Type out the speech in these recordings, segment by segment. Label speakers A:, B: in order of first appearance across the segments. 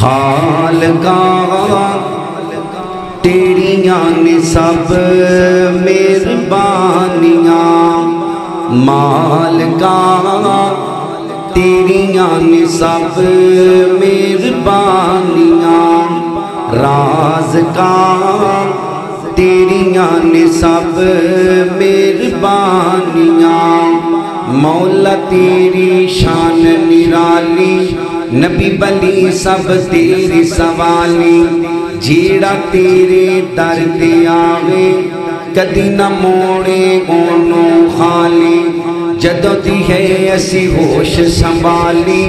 A: खालका तेरिया ने सब मेहरबानियाँ। मालका तेरिया ने सब मेहरबानियाँ। राज का तेरिया ने सब मेहरबानियाँ। मौला तेरी शान निराली नबी बली सब तेरी सवाली, जेड़ा तेरे दर ते आवे, कदी न मोड़े ओनो खाली। जदों दी है असी होश संभाली,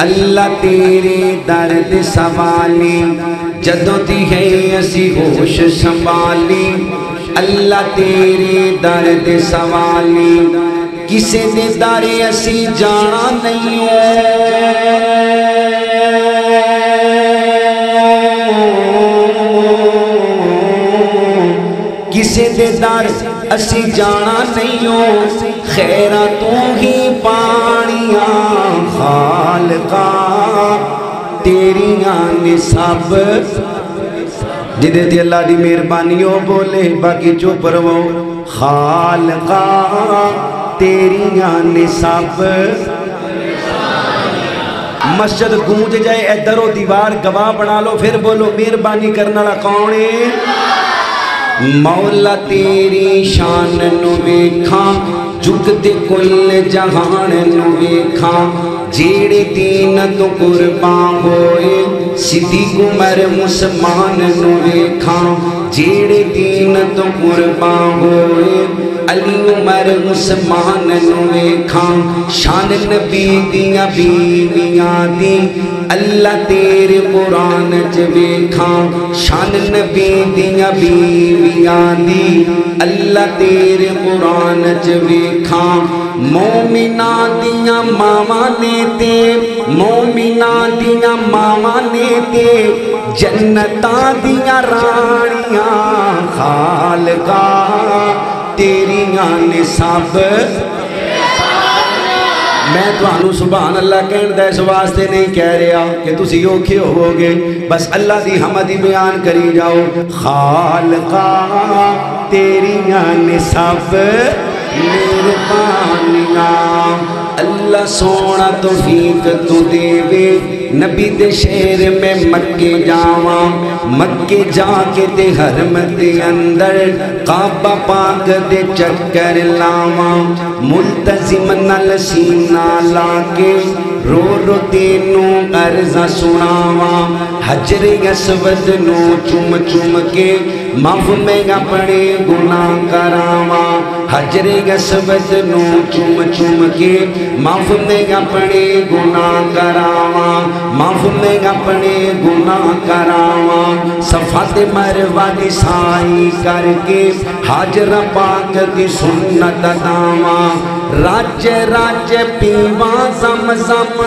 A: अल्लाह तेरे दर्द सवाली। जदों दी है असी होश संभाली, अल्लाह तेरे दर्द सवाली। किसे दे दारे असी जाना नहीं किसे दे दर असी जाना नहीं हो। खैरा तू ही पानिया खालका तेरिया ने सब जिदे ते अल्लाह की मेहरबानी हो बोले, बाकी चुप रहो। खालका तेरिया ने मस्जिद गूंज जाए, इधर दीवार गवाह बना लो, फिर बोलो, मेहरबानी करने वाला कौन है? मौला तेरी शान वेखा झुकते कुल जहान वेखा, जेड़े दीन तो कुर्बान होए सिद्धि कुमर मुसलमान नु वेखा, जेड़े दीन तो कुर्बान होए, अली उमर मुसलमान नु वेखा। शान नबी दिया बीवियाँ दी, अल्लाह तेरे कुरान च वेखा। शान नबी दिया बीवियाँ दी, अल्लाह तेरे कुरान च वेखा। मोमिना दिया मावा ने ते, मोमिना दिया मावा ने ते जन्नता दिया रानियाँ खालगा तेरिया ने सब मैं थानू सुबह अल्लाह कह इस वास्ते नहीं कह रहा कि तुम औखे हो गए बस अल्लाह की हमद ही बयान करी जाओ। खालका तेरिया ने सब मेहरबानियाँ अल्लाह सोना तोफीक तू देवे। नबी दे शेर में मक्के जावा, मक्के जाके ते हरम दे अंदर, काबा पाक दे चक्कर लावा मुल्तजिम नल सीना लाके रो रो तेनू अर्जा सुनावा, हजरे असवद नो चुम चुम के माफ़ में अपने गुना करावा हजरे असवद नो चुम चुम के माफ़ में अपने गुना करावा माफ़ में अपने गुना करावा सफात मरवा दी साई करके हाजर पाक दी सुन्नत दावा राज्य राज्य पीवा सम सम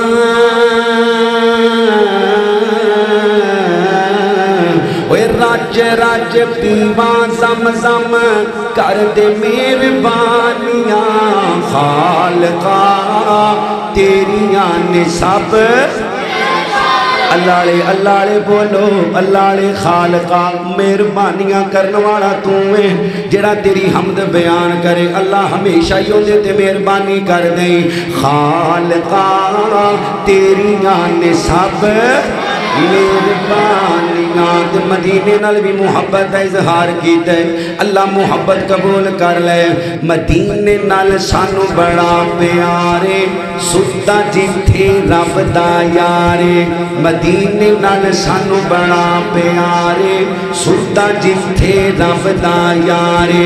A: ओए राज्य पीवा सम सम कर दे मेहरबानियाँ खालका तेरिया ने सब अल्लाह अल्लाह बोलो अल्लाह खालका मेहरबानियाँ करने वाला तू है जेड़ा तेरी हमद बयान करे अल्लाह हमेशा ही ओदे ते मेहरबानी कर दे खालका तेरिया ने सब मदीने नाल भी मुहब्बत का इजहार किया अल्लाह मुहब्बत कबूल कर ले। मदीने नाल सानू बड़ा प्यारे सुता जिथे रब दा यारे मदीने नाल सानू बड़ा प्यारे सुता जिथे रब दा यारे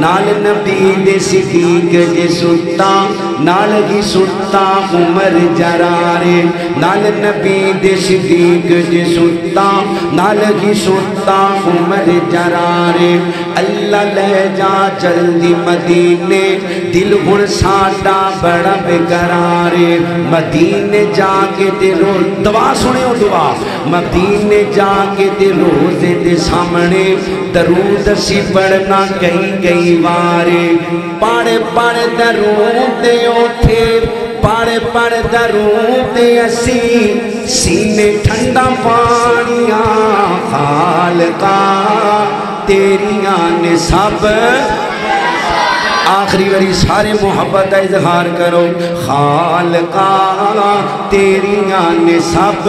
A: नाल नबी दे सिद्दीक जे सुता नाल ही सुता उमर जरारे नाल नबी दे सिद्दीक जे सुता नाल ही सुता उमर जरारे अल्लाह ले जा जल्दी मदीने दिल हुन साडा बड़ा बेकरारे मदीने जाके ते रो दुआ सुनियो दुआ मदीने जाके ते रोज़े दे सामने दरूद सी पढ़ना कई कई बारे पढ़ पढ़ दरूद उठे पढ़ पढ़ दरूद असी। सीने ठंडा पानिया खालका तेरिया ने सब। आखिरी बारी सारे मुहब्बत का इजहार करो खालका तेरिया ने सब।